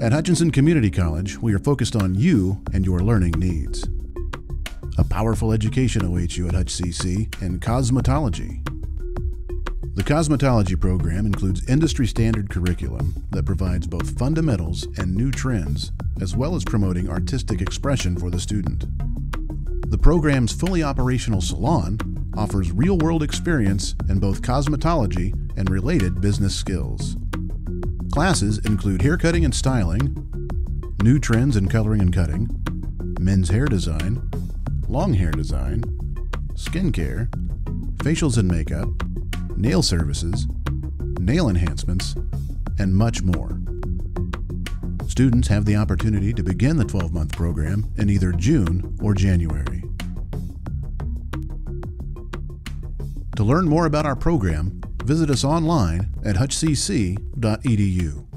At Hutchinson Community College, we are focused on you and your learning needs. A powerful education awaits you at Hutch CC in cosmetology. The cosmetology program includes industry standard curriculum that provides both fundamentals and new trends, as well as promoting artistic expression for the student. The program's fully operational salon offers real world experience in both cosmetology and related business skills. Classes include haircutting and styling, new trends in coloring and cutting, men's hair design, long hair design, skincare, facials and makeup, nail services, nail enhancements, and much more. Students have the opportunity to begin the 12 month program in either June or January. To learn more about our program, visit us online at hutchcc.edu.